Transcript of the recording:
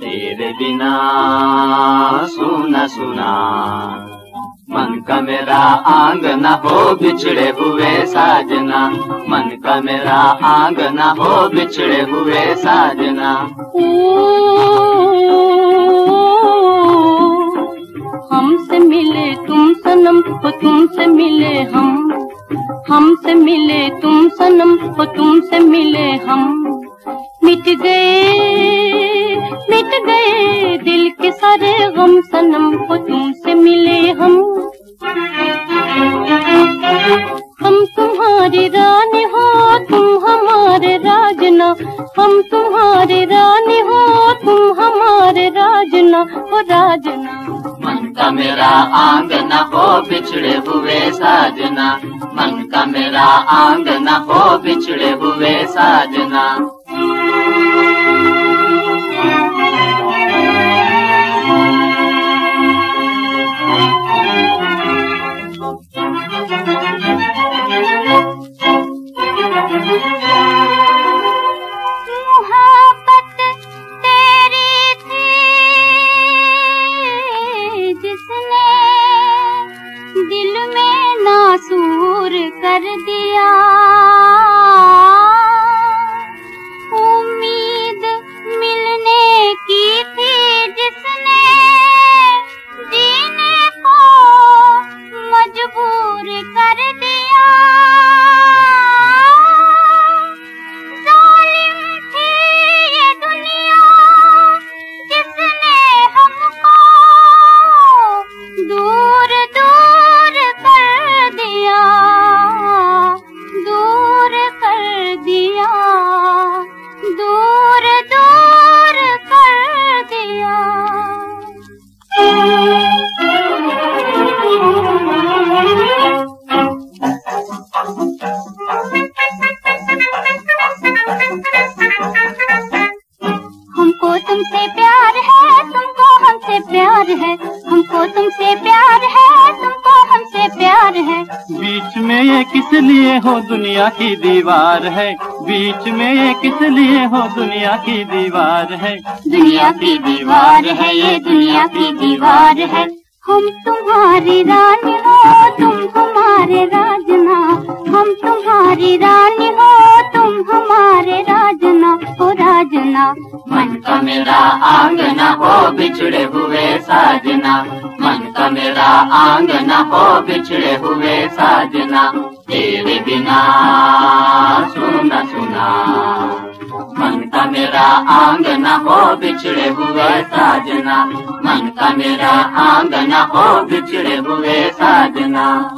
तेरे बिना सुना सुना, मन का मेरा आंगना हो बिछड़े हुए साजना। मन का मेरा आंगना हो बिछड़े हुए साजना। सनम हो तुमसे मिले हम। हमसे मिले तुम सनम हो तुमसे मिले हम। मिट गए मिट गए दिल के सारे गम सनम हो तुमसे मिले हम। हम तुम्हारी रानी हो, तुम हमारे राजना। हम तुम्हारे रानी राजना हो राजना मन का मेरा आंगना हो बिछड़े हुए साजना। मन का मेरा आंगना हो बिछड़े हुए साजना। मोहब्बत कर दिया तुमसे प्यार है तुमको हमसे प्यार है। हमको तुमसे प्यार है तुमको हमसे प्यार है। बीच में ये किस लिए हो दुनिया की दीवार है? बीच में ये किस लिए हो दुनिया की दीवार है? दुनिया की दीवार है ये दुनिया की दीवार है। हम तुम्हारी रानी हो तुम हमारे राजना हम तुम्हारी रानी हो तुम हमारे राजना मन का मेरा आंगना हो, बिछड़े हुए साजना। मन का मेरा आंगना हो, बिछड़े हुए साजना। तेरे बिना सुना सुना। मन का मेरा आंगना हो, बिछड़े हुए साजना। मन का मेरा आंगना हो, बिछड़े हुए साजना।